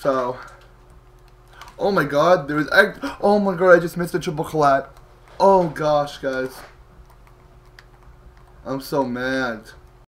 So, oh my god, there was, I. oh my god, I just missed a triple collat. Oh gosh, guys. I'm so mad.